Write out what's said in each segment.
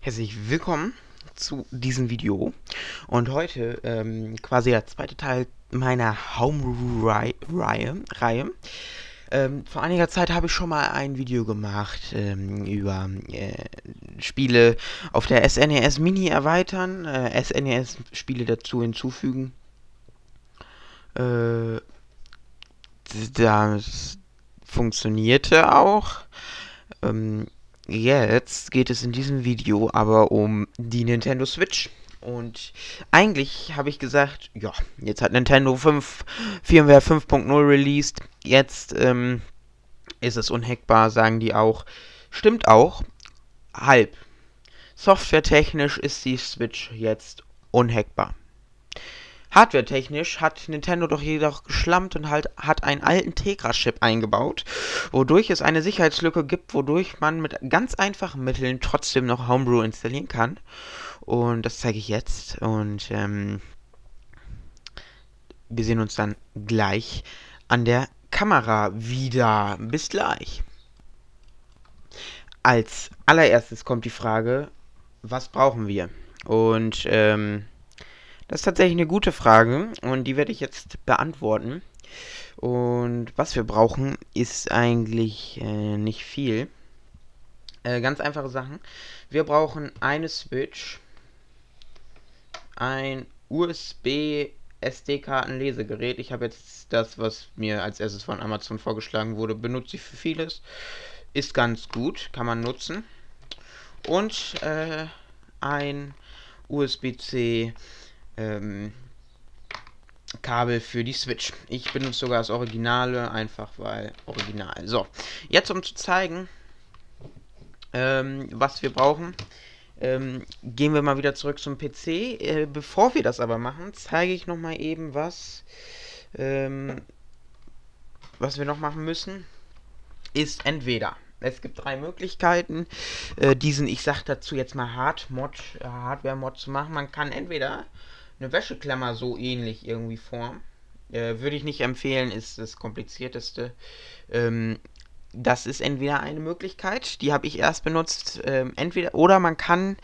Herzlich willkommen zu diesem Video und heute ähm, quasi der zweite Teil meiner Home-Reihe. Reihe. Ähm, vor einiger Zeit habe ich schon mal ein Video gemacht ähm, über äh, Spiele auf der SNES e Mini erweitern, äh, SNES e Spiele dazu hinzufügen. Äh, das funktionierte auch. Ähm, Jetzt geht es in diesem Video aber um die Nintendo Switch. Und eigentlich habe ich gesagt, ja, jetzt hat Nintendo 5, Firmware 5.0 released. Jetzt ähm, ist es unhackbar, sagen die auch. Stimmt auch. Halb. Softwaretechnisch ist die Switch jetzt unhackbar. Hardware-technisch hat Nintendo doch jedoch geschlampt und halt hat einen alten Tegra-Chip eingebaut, wodurch es eine Sicherheitslücke gibt, wodurch man mit ganz einfachen Mitteln trotzdem noch Homebrew installieren kann. Und das zeige ich jetzt. Und ähm, wir sehen uns dann gleich an der Kamera wieder. Bis gleich. Als allererstes kommt die Frage, was brauchen wir? Und ähm, das ist tatsächlich eine gute Frage und die werde ich jetzt beantworten. Und was wir brauchen, ist eigentlich äh, nicht viel. Äh, ganz einfache Sachen. Wir brauchen eine Switch, ein USB SD-Karten-Lesegerät. Ich habe jetzt das, was mir als erstes von Amazon vorgeschlagen wurde, benutze ich für vieles. Ist ganz gut, kann man nutzen. Und äh, ein USB-C ähm, Kabel für die Switch. Ich benutze sogar das Originale, einfach weil Original. So, jetzt um zu zeigen, ähm, was wir brauchen, ähm, gehen wir mal wieder zurück zum PC. Äh, bevor wir das aber machen, zeige ich nochmal eben, was, ähm, was wir noch machen müssen. Ist entweder es gibt drei Möglichkeiten, äh, diesen, ich sag dazu jetzt mal Hard-Mod, äh, Hardware-Mod zu machen. Man kann entweder eine Wäscheklammer so ähnlich irgendwie formen. Äh, Würde ich nicht empfehlen, ist das komplizierteste. Ähm, das ist entweder eine Möglichkeit, die habe ich erst benutzt, ähm, entweder oder man kann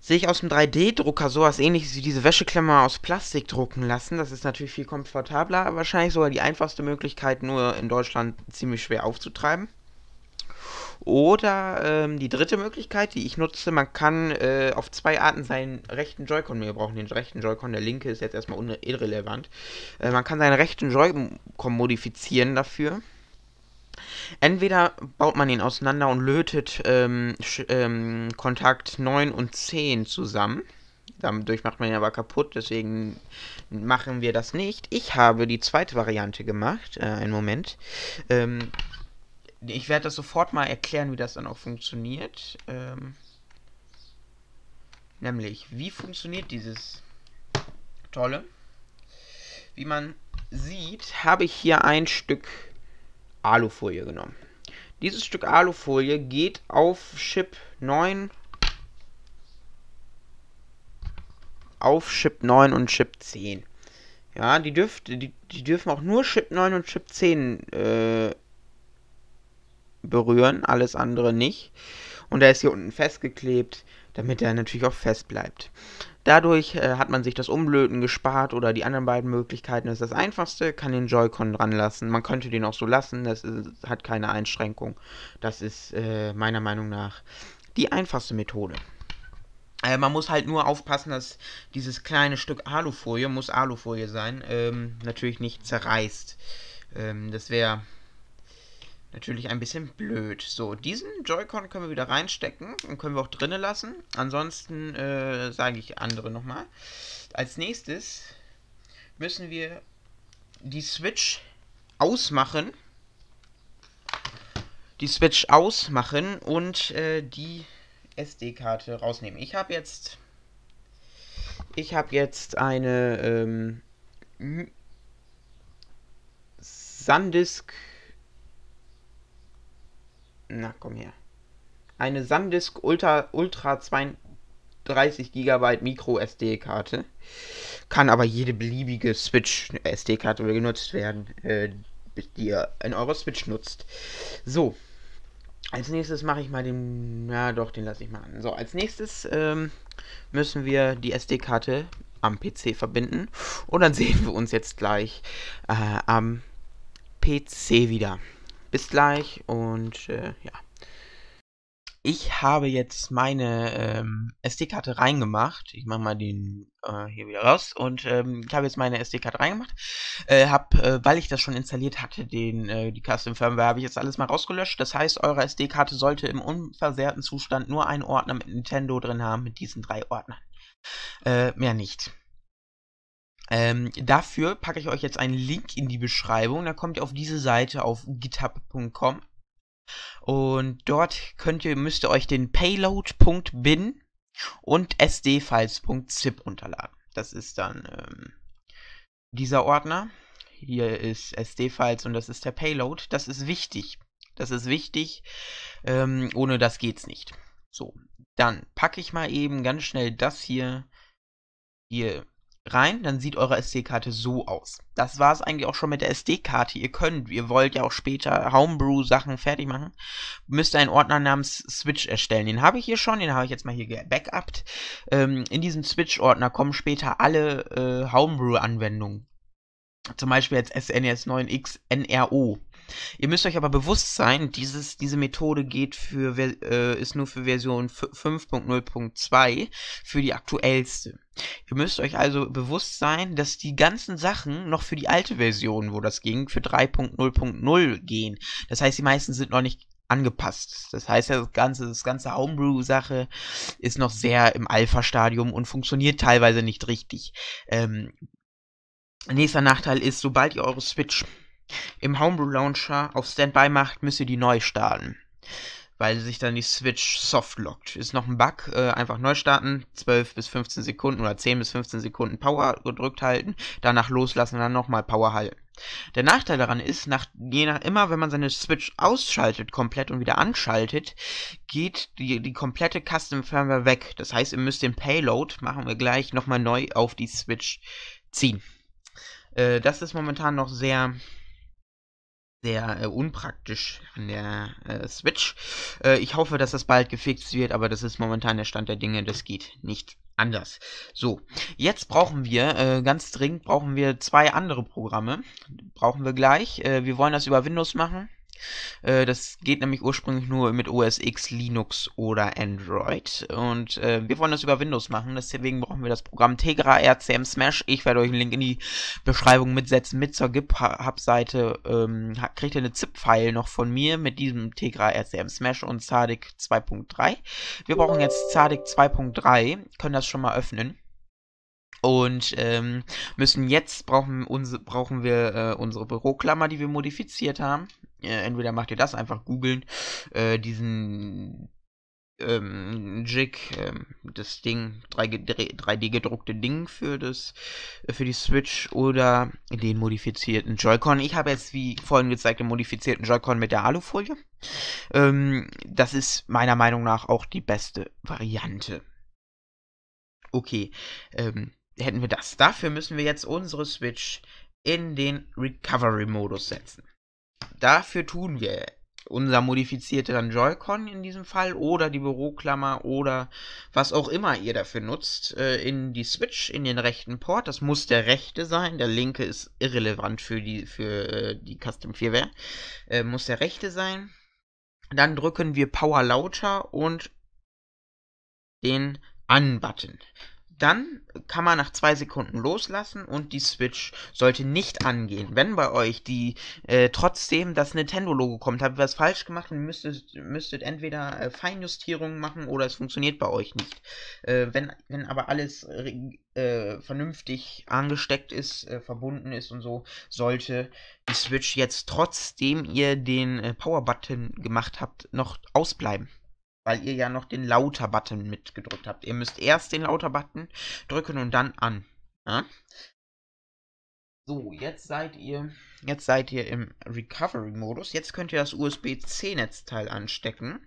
sich aus dem 3D-Drucker sowas ähnliches wie diese Wäscheklammer aus Plastik drucken lassen. Das ist natürlich viel komfortabler, wahrscheinlich sogar die einfachste Möglichkeit, nur in Deutschland ziemlich schwer aufzutreiben. Oder ähm, die dritte Möglichkeit, die ich nutze, man kann äh, auf zwei Arten seinen rechten Joy-Con, wir brauchen den rechten Joy-Con, der linke ist jetzt erstmal irrelevant. Äh, man kann seinen rechten Joy-Con modifizieren dafür. Entweder baut man ihn auseinander und lötet ähm, ähm, Kontakt 9 und 10 zusammen. Dadurch macht man ihn aber kaputt, deswegen machen wir das nicht. Ich habe die zweite Variante gemacht. Äh, einen Moment. Ähm, ich werde das sofort mal erklären, wie das dann auch funktioniert. Ähm, nämlich, wie funktioniert dieses tolle? Wie man sieht, habe ich hier ein Stück Alufolie genommen. Dieses Stück Alufolie geht auf Chip 9 auf Chip 9 und Chip 10. Ja, die, dürft, die, die dürfen auch nur Chip 9 und Chip 10 äh, berühren, alles andere nicht. Und er ist hier unten festgeklebt, damit er natürlich auch fest bleibt. Dadurch äh, hat man sich das Umlöten gespart oder die anderen beiden Möglichkeiten das ist das einfachste, kann den Joy-Con dran lassen. Man könnte den auch so lassen, das ist, hat keine Einschränkung. Das ist äh, meiner Meinung nach die einfachste Methode. Äh, man muss halt nur aufpassen, dass dieses kleine Stück Alufolie, muss Alufolie sein, ähm, natürlich nicht zerreißt. Ähm, das wäre natürlich ein bisschen blöd. So, diesen Joy-Con können wir wieder reinstecken und können wir auch drinnen lassen. Ansonsten äh, sage ich andere nochmal. Als nächstes müssen wir die Switch ausmachen. Die Switch ausmachen und äh, die SD-Karte rausnehmen. Ich habe jetzt ich habe jetzt eine ähm, SanDisk na, komm her. Eine SanDisk Ultra, Ultra 32 GB Micro SD-Karte. Kann aber jede beliebige Switch SD-Karte genutzt werden, äh, die ihr in eurer Switch nutzt. So. als nächstes mache ich mal den. Ja, doch, den lasse ich mal an. So, als nächstes ähm, müssen wir die SD-Karte am PC verbinden. Und dann sehen wir uns jetzt gleich äh, am PC wieder. Bis gleich und äh, ja. Ich habe jetzt meine ähm, SD-Karte reingemacht. Ich mache mal den äh, hier wieder raus. Und ähm, ich habe jetzt meine SD-Karte reingemacht. Äh, hab, äh, weil ich das schon installiert hatte, den, äh, die Custom Firmware, habe ich jetzt alles mal rausgelöscht. Das heißt, eure SD-Karte sollte im unversehrten Zustand nur einen Ordner mit Nintendo drin haben, mit diesen drei Ordnern. Äh, mehr nicht. Ähm, dafür packe ich euch jetzt einen Link in die Beschreibung. Da kommt ihr auf diese Seite auf github.com und dort könnt ihr, müsst ihr euch den payload.bin und sdfiles.zip runterladen. Das ist dann ähm, dieser Ordner. Hier ist SD-Files und das ist der Payload. Das ist wichtig. Das ist wichtig. Ähm, ohne das geht's nicht. So, dann packe ich mal eben ganz schnell das hier hier rein, dann sieht eure SD-Karte so aus. Das war es eigentlich auch schon mit der SD-Karte. Ihr könnt, ihr wollt ja auch später Homebrew-Sachen fertig machen, müsst einen Ordner namens Switch erstellen. Den habe ich hier schon, den habe ich jetzt mal hier gebackupt. Ähm, in diesem Switch-Ordner kommen später alle äh, Homebrew-Anwendungen. Zum Beispiel jetzt SNES 9X NRO. Ihr müsst euch aber bewusst sein, dieses, diese Methode geht für, äh, ist nur für Version 5.0.2 für die aktuellste. Ihr müsst euch also bewusst sein, dass die ganzen Sachen noch für die alte Version, wo das ging, für 3.0.0 gehen. Das heißt, die meisten sind noch nicht angepasst. Das heißt, das ganze, das ganze Homebrew-Sache ist noch sehr im Alpha-Stadium und funktioniert teilweise nicht richtig. Ähm, nächster Nachteil ist, sobald ihr eure Switch im Homebrew Launcher auf Standby macht, müsst ihr die neu starten. Weil sich dann die Switch soft lockt. Ist noch ein Bug, äh, einfach neu starten, 12 bis 15 Sekunden oder 10 bis 15 Sekunden Power gedrückt halten, danach loslassen und dann nochmal Power halten. Der Nachteil daran ist, nach, je nach immer, wenn man seine Switch ausschaltet komplett und wieder anschaltet, geht die, die komplette Custom Firmware weg. Das heißt, ihr müsst den Payload, machen wir gleich, nochmal neu auf die Switch ziehen. Äh, das ist momentan noch sehr sehr äh, unpraktisch an der äh, Switch. Äh, ich hoffe, dass das bald gefixt wird, aber das ist momentan der Stand der Dinge. Das geht nicht anders. So, jetzt brauchen wir, äh, ganz dringend brauchen wir zwei andere Programme. Brauchen wir gleich. Äh, wir wollen das über Windows machen. Äh, das geht nämlich ursprünglich nur mit OS X, Linux oder Android. Und äh, wir wollen das über Windows machen. Deswegen brauchen wir das Programm Tegra RCM Smash. Ich werde euch einen Link in die Beschreibung mitsetzen. Mit zur GitHub-Seite ähm, kriegt ihr eine ZIP-File noch von mir mit diesem Tegra RCM Smash und Zadig 2.3. Wir brauchen jetzt Zadig 2.3. Können das schon mal öffnen und ähm, müssen jetzt brauchen, uns, brauchen wir äh, unsere Büroklammer, die wir modifiziert haben. Äh, entweder macht ihr das einfach googeln, äh, diesen ähm, Jig, ähm, das Ding, 3D gedruckte Ding für das, äh, für die Switch oder den modifizierten Joy-Con. Ich habe jetzt wie vorhin gezeigt den modifizierten Joy-Con mit der Alufolie. Ähm, das ist meiner Meinung nach auch die beste Variante. Okay, ähm, hätten wir das. Dafür müssen wir jetzt unsere Switch in den Recovery-Modus setzen. Dafür tun wir unser modifizierter Joy-Con in diesem Fall oder die Büroklammer oder was auch immer ihr dafür nutzt, äh, in die Switch, in den rechten Port. Das muss der rechte sein, der linke ist irrelevant für die, für, äh, die Custom 4 Äh, muss der rechte sein. Dann drücken wir Power lauter und den An-Button. Dann kann man nach zwei Sekunden loslassen und die Switch sollte nicht angehen. Wenn bei euch die äh, trotzdem das Nintendo-Logo kommt, habt ihr was falsch gemacht und müsstet, müsstet entweder äh, Feinjustierungen machen oder es funktioniert bei euch nicht. Äh, wenn, wenn aber alles äh, vernünftig angesteckt ist, äh, verbunden ist und so, sollte die Switch jetzt trotzdem ihr den äh, Power-Button gemacht habt, noch ausbleiben weil ihr ja noch den Lauter-Button mitgedrückt habt. Ihr müsst erst den Lauter-Button drücken und dann an. Ja? So, jetzt seid ihr, jetzt seid ihr im Recovery-Modus. Jetzt könnt ihr das USB-C-Netzteil anstecken.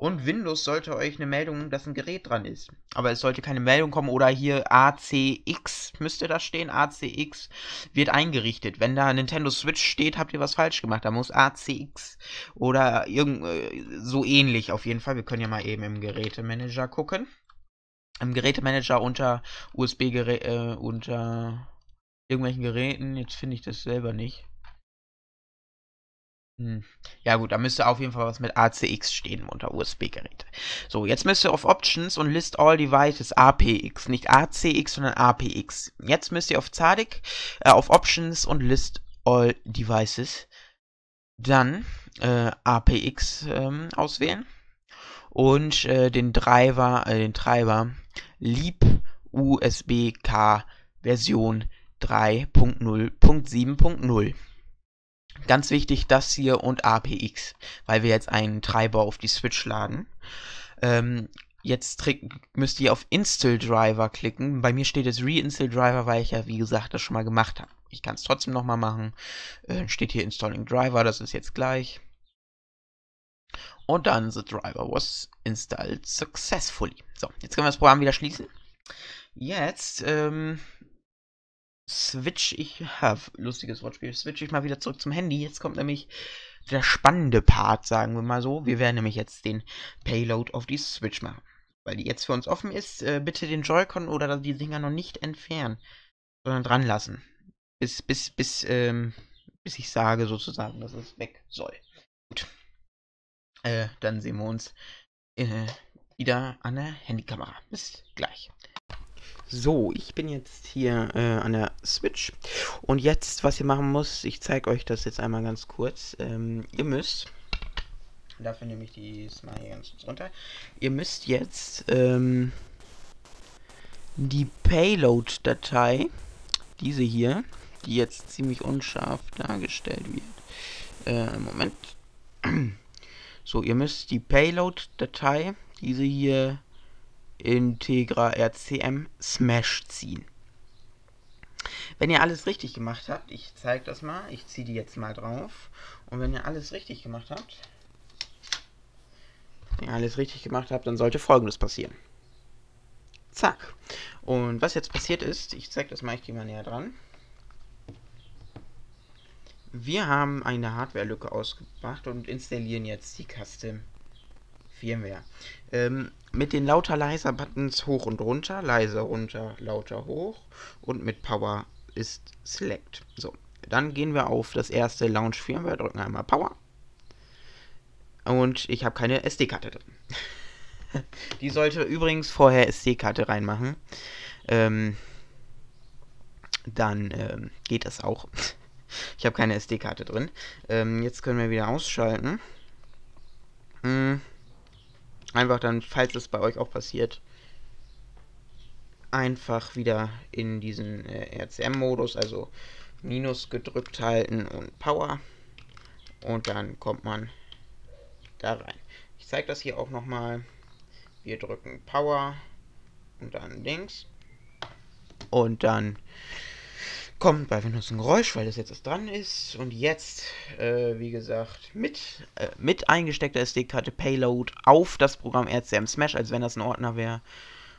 Und Windows sollte euch eine Meldung, dass ein Gerät dran ist. Aber es sollte keine Meldung kommen oder hier ACX müsste da stehen. ACX wird eingerichtet. Wenn da Nintendo Switch steht, habt ihr was falsch gemacht. Da muss ACX oder irgend äh, so ähnlich auf jeden Fall. Wir können ja mal eben im Gerätemanager gucken. Im Gerätemanager unter USB-Gerät, äh, unter irgendwelchen Geräten. Jetzt finde ich das selber nicht. Hm. Ja gut, da müsste auf jeden Fall was mit ACX stehen unter USB-Geräte. So, jetzt müsst ihr auf Options und List All Devices APX, nicht ACX, sondern APX. Jetzt müsst ihr auf ZADIC, äh, auf Options und List All Devices, dann äh, APX ähm, auswählen und äh, den Driver, äh, den Treiber Leap USB-K Version 3.0.7.0 Ganz wichtig, das hier und APX, weil wir jetzt einen Treiber auf die Switch laden. Ähm, jetzt müsst ihr auf Install Driver klicken. Bei mir steht jetzt Reinstall Driver, weil ich ja, wie gesagt, das schon mal gemacht habe. Ich kann es trotzdem nochmal machen. Äh, steht hier Installing Driver, das ist jetzt gleich. Und dann the driver was installed successfully. So, jetzt können wir das Programm wieder schließen. Jetzt ähm, switch ich, ha, lustiges Wortspiel, switch ich mal wieder zurück zum Handy. Jetzt kommt nämlich der spannende Part, sagen wir mal so. Wir werden nämlich jetzt den Payload auf die Switch machen. Weil die jetzt für uns offen ist, äh, bitte den Joy-Con oder die Dinger noch nicht entfernen, sondern dran lassen. Bis, bis, bis, ähm, bis ich sage sozusagen, dass es weg soll. Gut. Äh, dann sehen wir uns äh, wieder an der Handykamera. Bis gleich. So, ich bin jetzt hier äh, an der Switch. Und jetzt, was ihr machen müsst, ich zeige euch das jetzt einmal ganz kurz. Ähm, ihr müsst, dafür nehme ich die Smile ganz kurz runter. Ihr müsst jetzt ähm, die Payload-Datei, diese hier, die jetzt ziemlich unscharf dargestellt wird. Äh, Moment. So, ihr müsst die Payload-Datei, diese hier Integra RCM Smash ziehen. Wenn ihr alles richtig gemacht habt, ich zeige das mal, ich ziehe die jetzt mal drauf. Und wenn ihr alles richtig gemacht habt, wenn ihr alles richtig gemacht habt, dann sollte folgendes passieren. Zack. Und was jetzt passiert ist, ich zeige das mal, ich gehe mal näher dran. Wir haben eine Hardware-Lücke ausgemacht und installieren jetzt die Custom Firmware. Ähm, mit den lauter leiser Buttons hoch und runter, leiser runter, lauter hoch und mit Power ist Select. So, dann gehen wir auf das erste Launch Firmware, drücken einmal Power. Und ich habe keine SD-Karte drin. Die sollte übrigens vorher SD-Karte reinmachen. Ähm, dann ähm, geht das auch. ich habe keine SD-Karte drin. Ähm, jetzt können wir wieder ausschalten. Hm. Einfach dann, falls es bei euch auch passiert, einfach wieder in diesen äh, RCM-Modus, also Minus gedrückt halten und Power. Und dann kommt man da rein. Ich zeige das hier auch nochmal. Wir drücken Power und dann links. Und dann kommt bei Windows ein Geräusch, weil das jetzt das dran ist. Und jetzt, äh, wie gesagt, mit, äh, mit eingesteckter SD-Karte Payload auf das Programm RCM Smash, als wenn das ein Ordner wäre.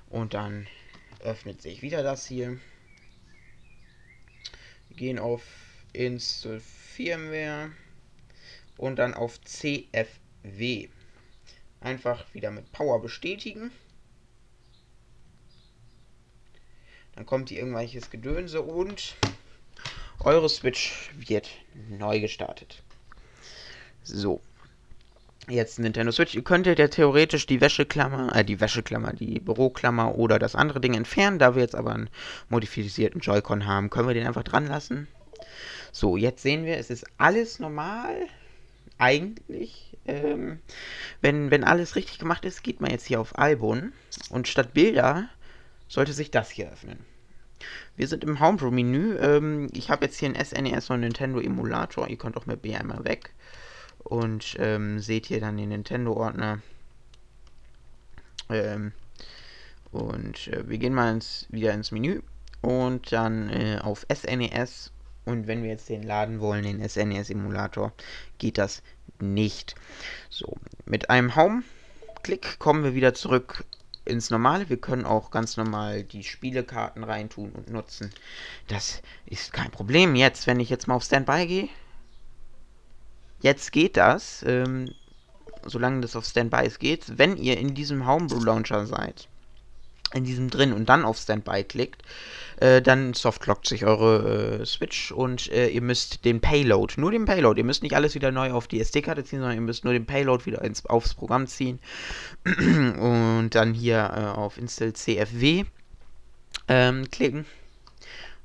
Und dann öffnet sich wieder das hier. Wir gehen auf Install Firmware und dann auf CFW. Einfach wieder mit Power bestätigen. Dann kommt hier irgendwelches Gedönse und eure Switch wird neu gestartet. So. Jetzt Nintendo Switch. Ihr könntet ja theoretisch die Wäscheklammer, äh, die Wäscheklammer, die Büroklammer oder das andere Ding entfernen. Da wir jetzt aber einen modifizierten Joy-Con haben, können wir den einfach dran lassen. So, jetzt sehen wir, es ist alles normal. Eigentlich. Ähm, wenn, wenn alles richtig gemacht ist, geht man jetzt hier auf Album und statt Bilder sollte sich das hier öffnen. Wir sind im Homebrew-Menü. Ähm, ich habe jetzt hier einen SNES und Nintendo Emulator. Ihr könnt auch mit B einmal weg. Und ähm, seht hier dann den Nintendo-Ordner. Ähm, und äh, wir gehen mal ins, wieder ins Menü. Und dann äh, auf SNES. Und wenn wir jetzt den laden wollen, den SNES-Emulator, geht das nicht. So, mit einem Home Klick kommen wir wieder zurück ins Normale. Wir können auch ganz normal die Spielekarten reintun und nutzen. Das ist kein Problem. Jetzt, wenn ich jetzt mal auf Standby gehe, jetzt geht das. Ähm, solange das auf Standby ist, geht Wenn ihr in diesem Homebrew Launcher seid, in diesem drin und dann auf Standby klickt, äh, dann softlockt sich eure äh, Switch und äh, ihr müsst den Payload, nur den Payload, ihr müsst nicht alles wieder neu auf die SD-Karte ziehen, sondern ihr müsst nur den Payload wieder ins, aufs Programm ziehen und dann hier äh, auf Install CFW ähm, klicken.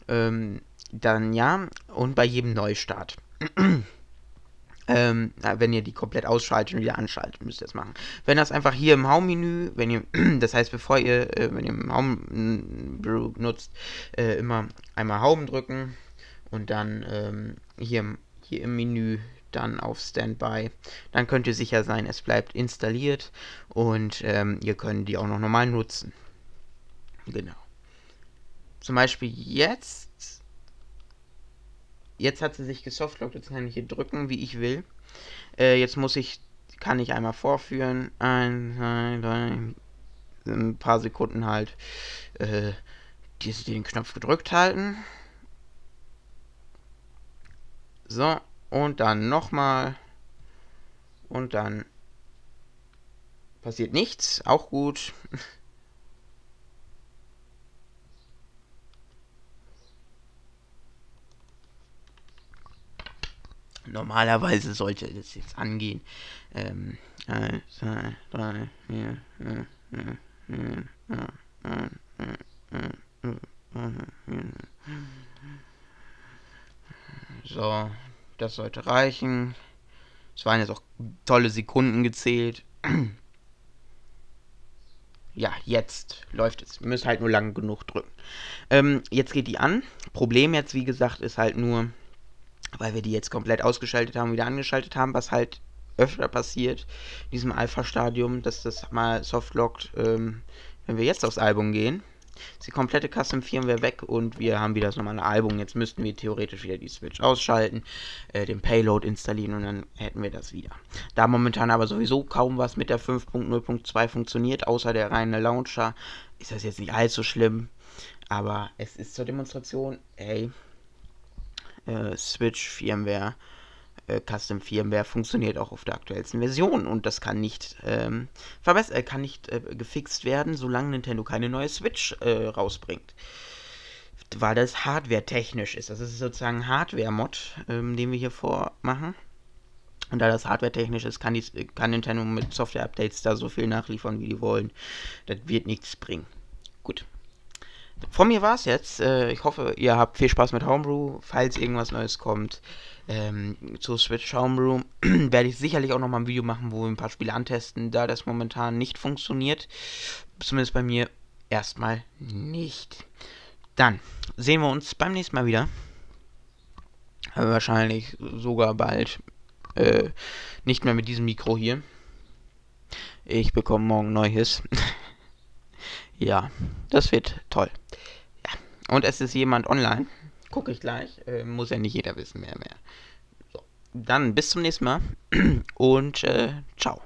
Ähm, dann ja, und bei jedem Neustart. Ähm, wenn ihr die komplett ausschaltet und wieder anschaltet, müsst ihr das machen. Wenn das einfach hier im Home-Menü, wenn ihr, das heißt, bevor ihr, äh, wenn ihr im Home nutzt, äh, immer einmal Home drücken und dann ähm, hier, hier im Menü dann auf Standby. Dann könnt ihr sicher sein, es bleibt installiert und ähm, ihr könnt die auch noch normal nutzen. Genau. Zum Beispiel jetzt Jetzt hat sie sich gesoftlockt, jetzt kann ich hier drücken, wie ich will. Äh, jetzt muss ich, kann ich einmal vorführen. Ein, zwei, drei, ein paar Sekunden halt äh, den Knopf gedrückt halten. So, und dann nochmal. Und dann passiert nichts, auch gut. Normalerweise sollte das jetzt angehen. Ähm, eins, zwei, drei, vier, fünf, so, das sollte reichen. Es waren jetzt auch tolle Sekunden gezählt. ja, jetzt läuft es. Wir müssen halt nur lang genug drücken. Ähm, jetzt geht die an. Problem jetzt, wie gesagt, ist halt nur, weil wir die jetzt komplett ausgeschaltet haben, wieder angeschaltet haben, was halt öfter passiert in diesem Alpha-Stadium, dass das mal softlockt, ähm, wenn wir jetzt aufs Album gehen. Ist die komplette Custom Firmware weg und wir haben wieder das normale Album. Jetzt müssten wir theoretisch wieder die Switch ausschalten, äh, den Payload installieren und dann hätten wir das wieder. Da momentan aber sowieso kaum was mit der 5.0.2 funktioniert, außer der reine Launcher, ist das jetzt nicht allzu schlimm. Aber es ist zur Demonstration, ey, äh, Switch Firmware, äh, Custom Firmware funktioniert auch auf der aktuellsten Version und das kann nicht ähm, verbessert, äh, kann nicht äh, gefixt werden, solange Nintendo keine neue Switch äh, rausbringt. Weil das Hardware-technisch ist. Das ist sozusagen Hardware-Mod, ähm, den wir hier vormachen. Und da das Hardware-technisch ist, kann, die, kann Nintendo mit Software-Updates da so viel nachliefern, wie die wollen. Das wird nichts bringen. Gut. Von mir war es jetzt. Äh, ich hoffe, ihr habt viel Spaß mit Homebrew. Falls irgendwas Neues kommt ähm, zu Switch Homebrew, werde ich sicherlich auch nochmal ein Video machen, wo wir ein paar Spiele antesten, da das momentan nicht funktioniert. Zumindest bei mir erstmal nicht. Dann sehen wir uns beim nächsten Mal wieder. wahrscheinlich sogar bald äh, nicht mehr mit diesem Mikro hier. Ich bekomme morgen neues. Ja, das wird toll. Ja. Und es ist jemand online. Gucke ich gleich. Äh, muss ja nicht jeder wissen, mehr mehr. So. Dann bis zum nächsten Mal und äh, ciao.